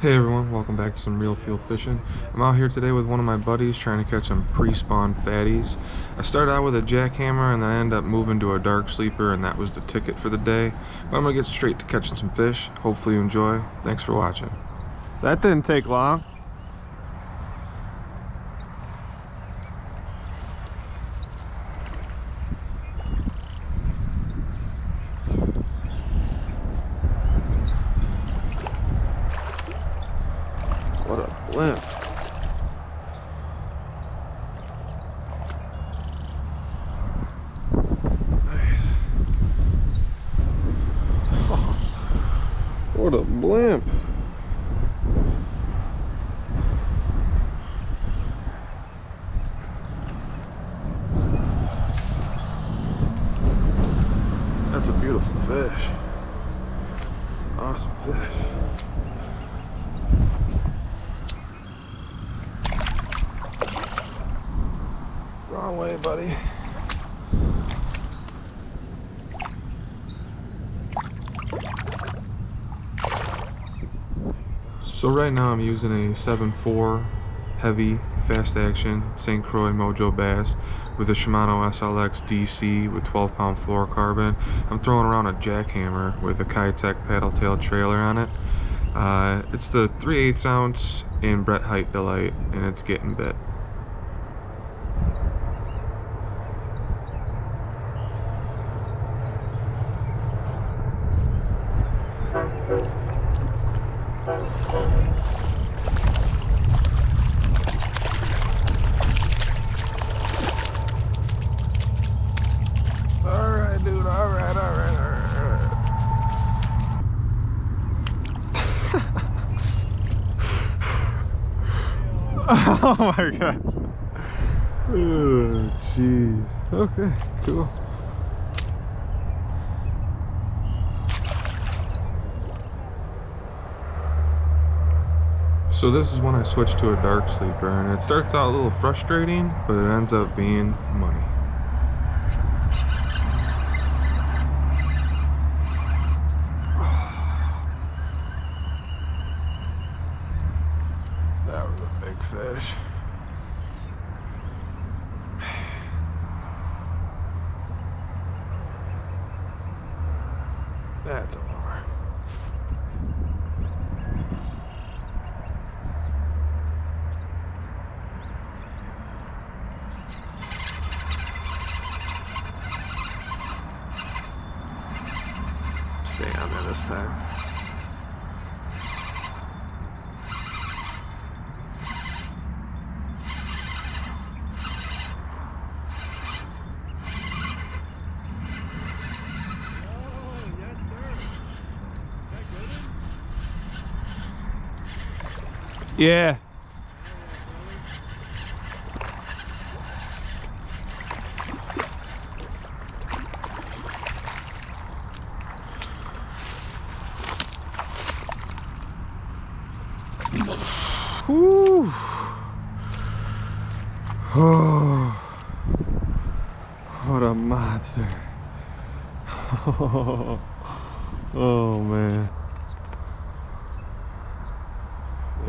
Hey everyone, welcome back to some Reel Feel Fishing. I'm out here today with one of my buddies trying to catch some pre-spawn fatties. I started out with a jackhammer and then I ended up moving to a dark sleeper and that was the ticket for the day. But I'm gonna get straight to catching some fish. Hopefully you enjoy. Thanks for watching. That didn't take long. What a blimp. What a blimp. That's a beautiful fish. Awesome fish. So right now I'm using a 7.4 heavy fast action St. Croix Mojo Bass with a Shimano SLX DC with 12 pound fluorocarbon. I'm throwing around a jackhammer with a Keitech paddle tail trailer on it. Uh, it's the 3 8 ounce in Brett Hite Delight and it's getting bit. All right, dude. All right, all right, all right. All right. oh my gosh. Oh, jeez. Okay, cool. So this is when I switch to a dark sleeper and it starts out a little frustrating, but it ends up being money. That was fish. That's a bummer. Stay on there this time. Yeah. Whew. Oh, what a monster. Oh, man.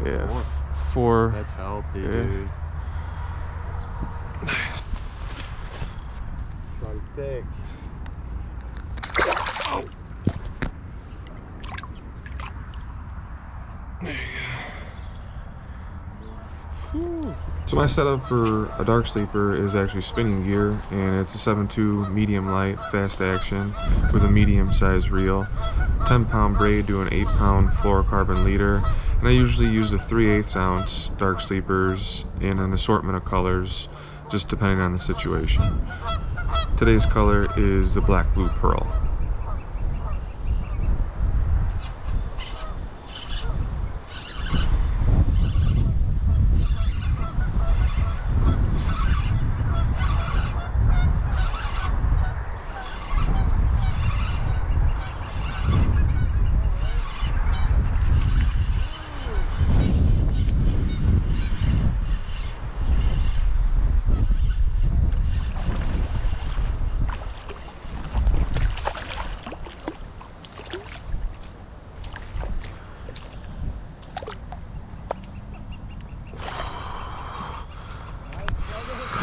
Yeah, four. That's healthy, Yeah. dude. Try thick. Oh. So my setup for a dark sleeper is actually spinning gear and it's a 7.2 medium light fast action with a medium size reel 10 pound braid to an 8 pound fluorocarbon leader and I usually use the 3 8 ounce dark sleepers in an assortment of colors just depending on the situation. Today's color is the black blue pearl.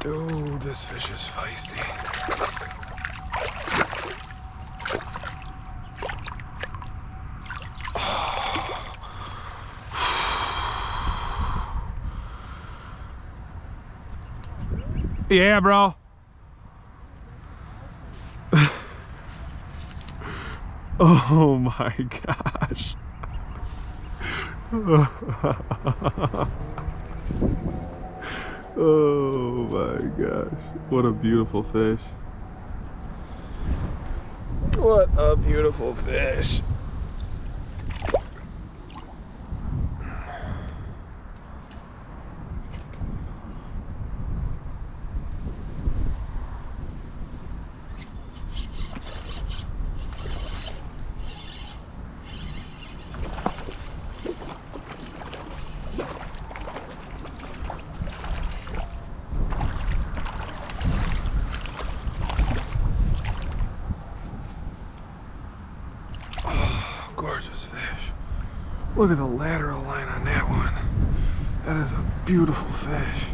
Dude, this fish is feisty. Yeah, bro. oh my gosh. oh my gosh. What a beautiful fish. What a beautiful fish. Look at the lateral line on that one. That is a beautiful fish.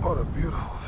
What a beautiful